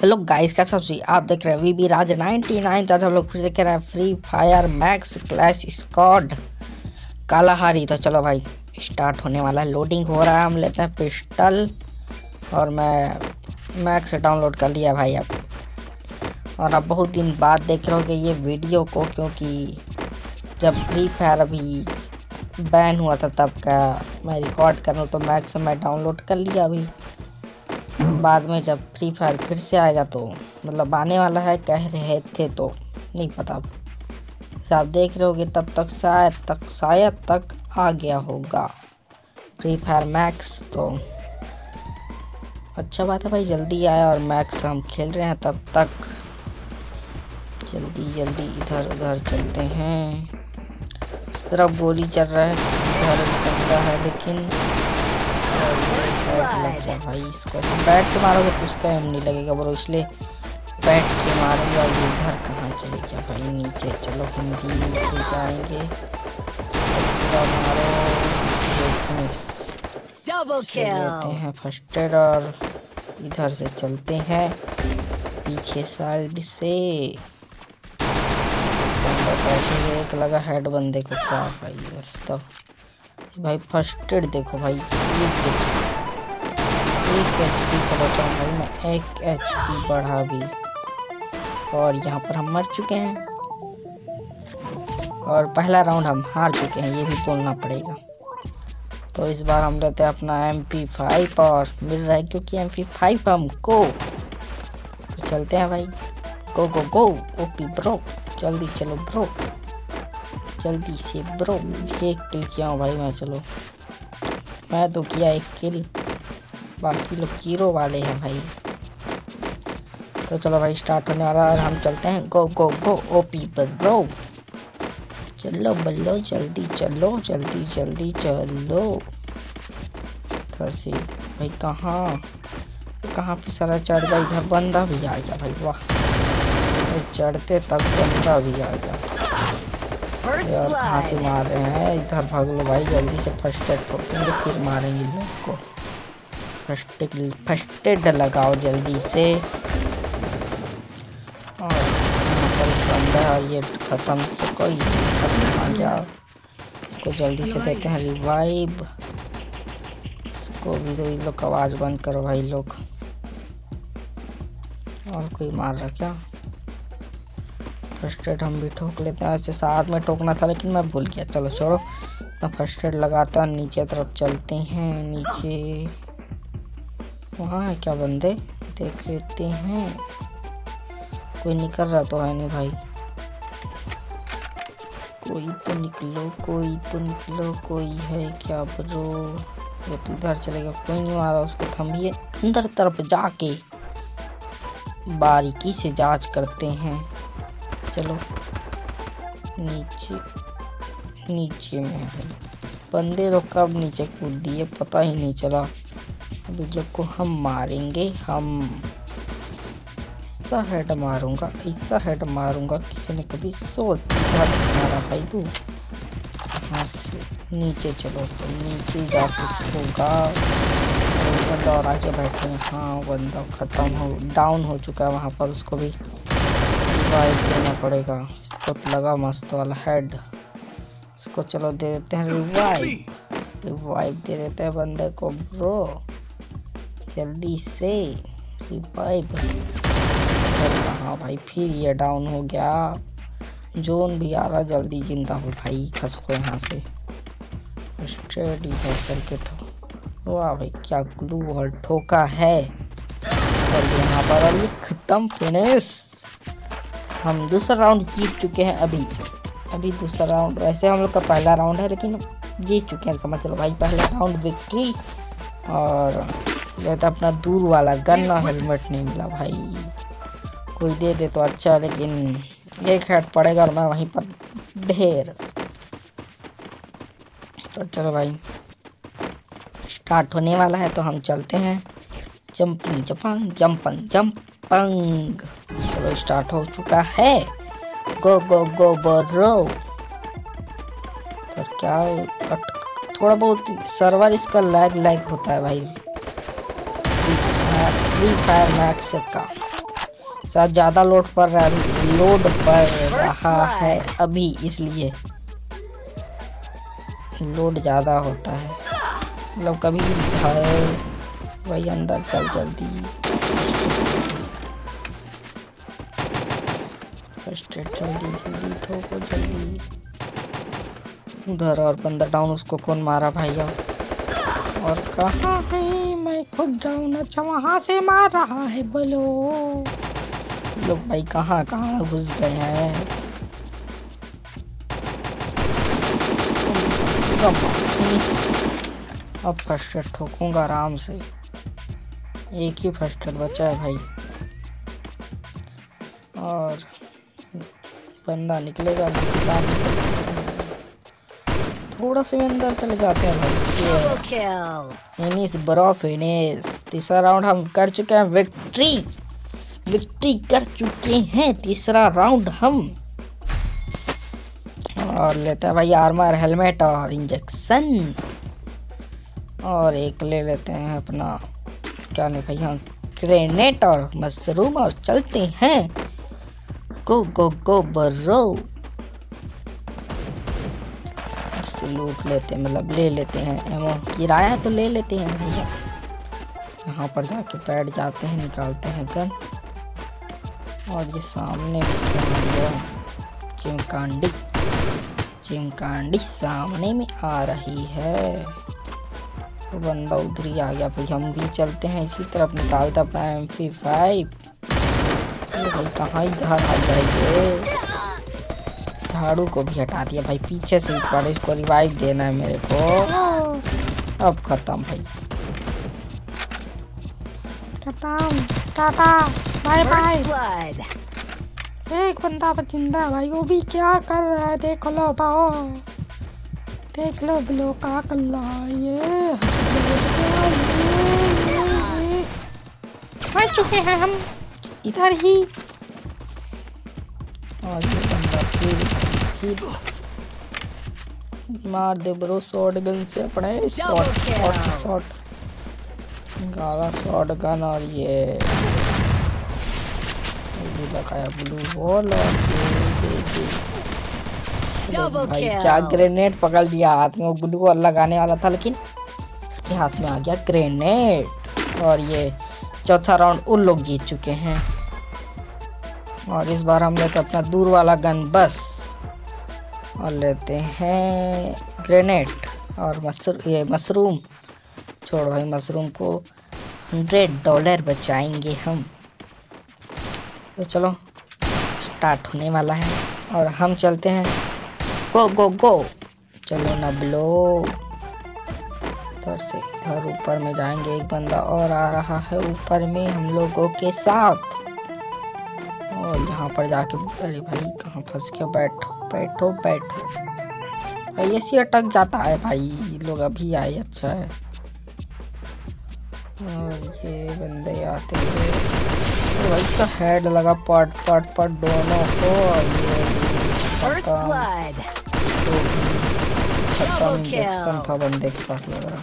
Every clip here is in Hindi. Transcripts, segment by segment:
हेलो गाइस का सबसे आप देख रहे हैं वी बी राज 99 तो हम लोग फिर देख रहे हैं free fire max clash squad Kalahari तो चलो भाई स्टार्ट होने वाला है। लोडिंग हो रहा है, हम लेते हैं पिस्टल और मैं मैक्स डाउनलोड कर लिया भाई अब। और अब बहुत दिन बाद देख रहे हो ये वीडियो को, क्योंकि जब फ्री फायर अभी बैन हुआ था तब का मैं रिकॉर्ड कर रहा हूँ तो मैक्स मैं डाउनलोड कर लिया अभी। बाद में जब फ्री फायर फिर से आएगा तो मतलब आने वाला है, कह रहे थे तो नहीं पता। आप देख रहे होगे, तब तक शायद तक शायद तक आ गया होगा फ्री फायर मैक्स तो अच्छा बात है भाई, जल्दी आया और मैक्स हम खेल रहे हैं तब तक। जल्दी जल्दी इधर उधर चलते हैं। उस तरफ़ गोली चल रहा है, इधर है, लेकिन लग भाई इसको। बैठ के मारोगे तो उसका एम नहीं लगेगा ब्रो इसलिए बैठ के मारूँगा और इधर कहाँ चले क्या भाई? नीचे चलो हम भी नीचे जाएँगे। मारो। लेते हैं फ़र्स्ट एड और इधर से चलते हैं। पीछे साइड से। एक लगा हेड बंदे को क्या भाई बस तो। भाई फ़र्स्ट एड देखो भाई एक एच पी का बचा भाई, मैं एक एच पी बढ़ा भी। और यहाँ पर हम मर चुके हैं। और पहला राउंड हम हार चुके हैं, ये भी बोलना पड़ेगा। तो इस बार हम लेते हैं अपना एम पी फाइव और मिल रहा है क्योंकि एम पी फाइव हमको तो चलते हैं भाई। गो गो गो ओ पी ब्रो जल्दी चलो ब्रो जल्दी से। ब्रो एक किल किया हूँ भाई, मैं चलो। मैं तो किया एक किल बाकी लोग ज़ीरो वाले हैं भाई। तो चलो भाई स्टार्ट होने वाला और हम चलते हैं। गो गो गो ओ पीपल ब्रो चलो बल्लो, जल्दी चलो, जल्दी जल्दी चलो। थोड़ा सी, भाई, कहाँ? कहाँ पे सारा चढ़ गया? इधर बंदा भी आ गया भाई, वाह। चढ़ते तब बंदा भी आ गया। यार कहाँ से मार रहे हैं? इधर भाग लो भाई जल्दी से फ़र्स्ट एड ठोकेंगे फिर मारेंगे लोग को फ़र्स्ट एड फ़र्स्ट एड लगाओ जल्दी से। और बंदा ये ख़त्म तो कोई ख़त्म आ गया? इसको जल्दी से देते हैं रिवाइव इसको भी दो लोग आवाज़ बंद करो भाई लोग। और कोई मार रहा क्या? फ़र्स्ट एड हम भी ठोक लेते हैं, ऐसे साथ में ठोकना था, लेकिन मैं भूल गया। चलो छोड़ो मैं फ़र्स्ट एड लगाता नीचे तरफ़ चलते हैं, नीचे। वहाँ है क्या बंदे? देख लेते हैं। कोई निकल रहा तो है नहीं भाई। कोई तो निकलो, कोई तो निकलो, कोई है क्या ब्रो ये तो इधर चलेगा कोई नहीं मारा उसको थम्बिए अंदर तरफ़ जाके बारीकी से जाँच करते हैं। चलो। नीचे नीचे में है। बंदे लोग कब नीचे कूद दिए, पता ही नहीं चला। अभी लोग को हम मारेंगे, हम ऐसा हेड मारूँगा, ऐसा हेड मारूँगा, किसी ने कभी सोच मारा भाई तू। हाँ नीचे चलो तो नीचे जा कुछ होगा। बंदा और आके बैठे हैं। हाँ बंदा ख़त्म हो डाउन हो चुका है वहाँ पर, उसको भी रिवाइव देना पड़ेगा। इसको तो लगा मस्त वाला हेड इसको चलो दे देते हैं रिवाइव रिवाइव दे देते हैं बंदे को ब्रो जल्दी से रिवाइव हाँ भाई? फिर ये डाउन हो गया। जोन भी आ रहा, जल्दी ज़िंदा हो भाई। खसको यहाँ से। स्ट्रेट इधर चल वाह भाई, क्या ग्लू वॉल ठोका है। यहाँ पर और ये ख़त्म फिनिश हम दूसरा राउंड जीत चुके हैं अभी। अभी दूसरा राउंड वैसे हम लोग का पहला राउंड है, लेकिन जीत चुके हैं, समझ लो भाई, पहला राउंड विक्ट्री और ये तो अपना दूर वाला गन और हेलमेट नहीं मिला भाई। कोई दे दे तो अच्छा लेकिन एक हेड पड़ेगा और मैं वहीं पर ढेर। तो चलो भाई स्टार्ट होने वाला है तो हम चलते हैं। Jumping jumping, jumping jumping. चलो स्टार्ट हो चुका है। गो गो गो बरो तो क्या थोड़ा बहुत सर्वर इसका लैग लैग होता है भाई। फ्री फायर मैक्स का। शायद ज़्यादा लोड पड़ रहा लोड पड़ रहा है अभी, इसलिए। लोड ज़्यादा होता है। मतलब कभी वही अंदर चल जल्दी। एड जल्दी जल्दी, ठोको जल्दी। उधर और बंदा डाउन उसको कौन मारा भाई अब? और कहाँ है? मैं खुद डाउन अच्छा वहाँ से मार रहा है, बोलो। लोग भाई, कहाँ कहाँ घुस गए हैं? अब फ़र्स्ट एड ठोकूँगा आराम से। एक ही फ़र्स्ट एड बचा है भाई। और बंदा निकलेगा निकला थोड़ा से अंदर चले जाते हैं इनिस ब्रो फिनिश तीसरा राउंड हम कर चुके हैं। विक्ट्री विक्ट्री कर चुके हैं तीसरा राउंड हम। और लेते हैं भाई आर्मर हेलमेट और इंजेक्शन और एक ले लेते हैं अपना क्या ले भाई हम ग्रेनेट और मशरूम और चलते हैं। गो गो गो बरो इससे लूट लेते हैं मतलब ले लेते हैं एमो किराया तो ले लेते हैं। भैया यहाँ पर जाके बैठ जाते हैं, निकालते हैं गन और ये सामने? चिमकांडी चिमकांडी सामने में आ रही है। तो बंदा उधर ही आ गया। भाई हम भी चलते हैं इसी तरफ़, निकालता अपना एम फाइव भाई कहाँ इधर आ जाइए झाड़ू को भी हटा दिया भाई पीछे से बार इसको रिवाइव देना है मेरे को। अब खत्म भाई। खत्म। Tata bye bye. एक बंदा बचिंदा भाई वो भी क्या कर रहा है? देख लो पाओ। देख लो ब्लो का कर रहा है ये आ चुके हैं हम। इधर ही। और ये बंदा फिर मार दे ब्रो शॉर्ट गन से अपने शॉर्ट शॉर्ट शॉर्ट गाला शॉर्ट गन और ये। लगाया ब्लू वॉल और ये ये ये। भाई क्या ग्रेनेड पकड़ लिया? हाथ में ब्लू वॉल लगाने वाला था लेकिन उसके हाथ में आ गया ग्रेनेड और ये चौथा राउंड उन लोग जीत चुके हैं। और इस बार हम लेते अपना दूर वाला गन बस और लेते हैं ग्रेनेड और मसर, ये मशरूम छोड़ो भाई मशरूम को हंड्रेड डॉलर बचाएँगे हम। तो चलो स्टार्ट होने वाला है। और हम चलते हैं। गो गो गो चलो ना ब्लो इधर से इधर ऊपर में जाएँगे। एक बंदा और आ रहा है ऊपर में हम लोगों के साथ। और यहाँ पर जाके अरे भाई कहाँ फंस के बैठो बैठो बैठो। भाई ऐसे अटक जाता है भाई। ये लोग अभी आए अच्छा है। और ये बंदे आते हैं। तो भाई इसका हेड लगा? पट पट पट दोनों को। और ये तो Double इंजेक्शन kill. था बंदे के पास लग रहा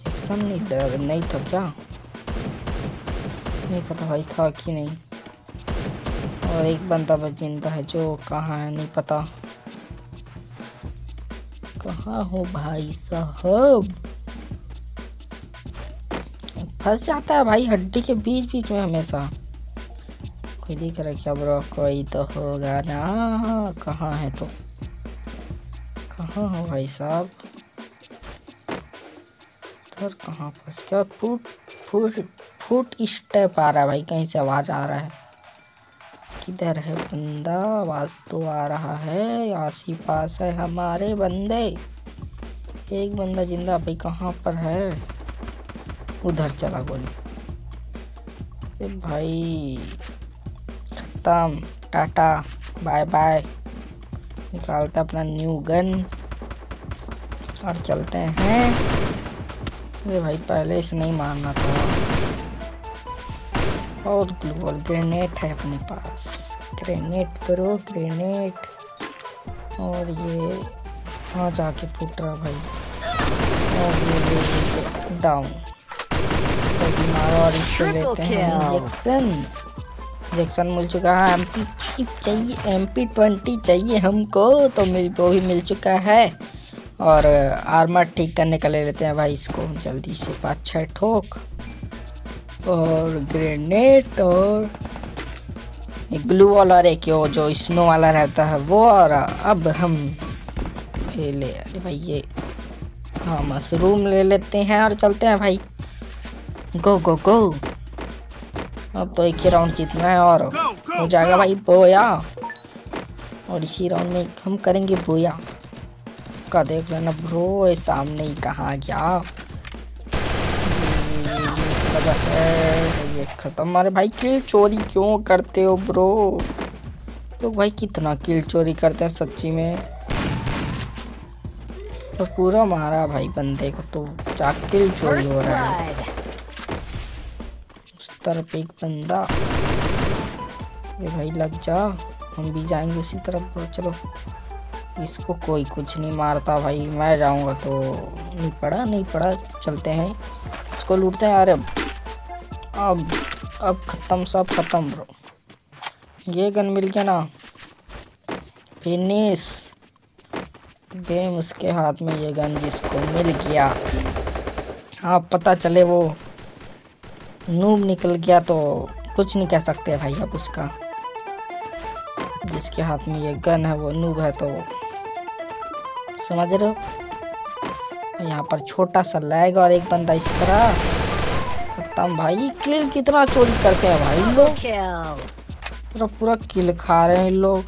इंजेक्शन नहीं लग नहीं था क्या नहीं पता भाई था कि नहीं और एक बंदा बस ज़िंदा है जो कहाँ है नहीं पता कहाँ हो भाई साहब फंस जाता है भाई हड्डी के बीच बीच में हमेशा कोई दिख रहा है क्या ब्रो कोई तो होगा ना कहाँ है तो कहाँ हो भाई साहब? इधर कहाँ फंस गया? फुट फुट फुट स्टेप आ रहा है भाई, कहीं से आवाज़ आ रहा है? किधर है बंदा? आवाज़ तो आ रहा है आसी पास है हमारे बंदे। एक बंदा ज़िंदा भाई, कहाँ पर है? उधर चला गोली। भाई, खत्म, टाटा बाय बाय निकालता अपना न्यू गन। और चलते हैं। अरे भाई पहले इसे नहीं मारना था। और ग्लूबल ग्रेनेड है अपने पास। ग्रेनेड करो ग्रेनेड। और ये हाँ जाके फूट रहा भाई। और ये ये ये डाउन तो मारो और इससे Triple लेते हैं kill. इंजेक्शन मिल चुका है। एम पी फाइव चाहिए एम पी ट्वेंटी चाहिए हमको तो मिल वो भी मिल चुका है। और आर्मर ठीक करने का ले लेते हैं भाई इसको। जल्दी से पाँच छः ठोक और ग्रेनेड और एक ग्लू वाला और एक जो स्नो वाला रहता है वो और अब हम ये ले अरे भाई ये हाँ मशरूम ले लेते हैं और चलते हैं भाई। गो गो गो अब तो एक ही राउंड जीतना है और हो जाएगा भाई बोया। और इसी राउंड में हम करेंगे बोया। का देख लेना ब्रो ये सामने ही कहाँ गया ये ये खत्म। अरे भाई, किल चोरी क्यों करते हो ब्रो लोग भाई कितना किल चोरी करते हैं सच्ची में। तो पूरा मारा भाई बंदे को तो क्या किल चोरी हो रहा है। उस तरफ़ एक बंदा। अरे भाई लग जा, हम भी जाएँगे उसी तरफ़, चलो। इसको कोई कुछ नहीं मारता भाई, मैं जाऊँगा तो नहीं पड़ा नहीं पड़ा, चलते हैं। इसको लूटते हैं, अरे अब अब ख़त्म, सब ख़त्म ब्रो ये गन मिल गया ना। फिनिश। गेम उसके हाथ में, ये गन जिसको मिल गया। हाँ पता चले वो नूब निकल गया तो कुछ नहीं कह सकते भाई अब उसका। जिसके हाथ में ये गन है, वो नूब है तो समझ रहे हो? यहाँ पर छोटा सा लैग और एक बंदा इस तरह। खत्म भाई किल कितना चोरी करते हैं भाई लोग. पूरा पूरा किल खा रहे हैं लोग।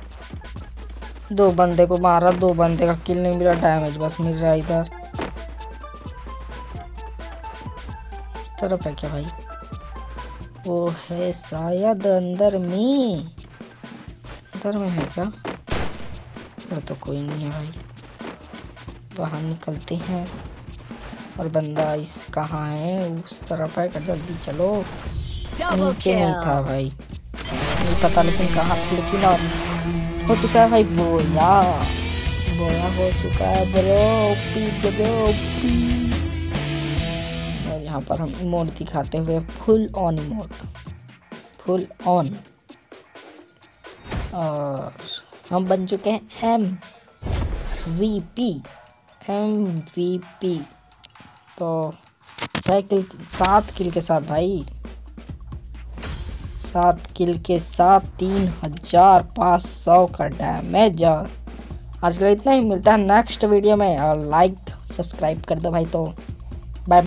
दो बंदे को मारा, दो बंदे का किल नहीं मिला डैमेज बस मिल रहा है इधर। इस तरफ़ है क्या भाई? वो है शायद अंदर में। अंदर में है क्या? इधर तो कोई नहीं है भाई। बाहर निकलते हैं। और बंदा इस कहाँ है? उस तरफ़ है। जल्दी चलो। नीचे नहीं था भाई। नहीं पता लेकिन कहाँ लेकिन और हो चुका है भाई बोया। बोया हो चुका है ब्रो। OP bro OP. और यहाँ पर हम इमोट दिखाते हुए full on emote. Full on. और हम बन चुके हैं M V P M V P तो छः किल सात किल के साथ भाई। सात किल के साथ तीन हज़ार पाँच सौ का डैमेज और आज का इतना ही, मिलता है नेक्स्ट वीडियो में और लाइक सब्सक्राइब कर दो भाई तो। बाय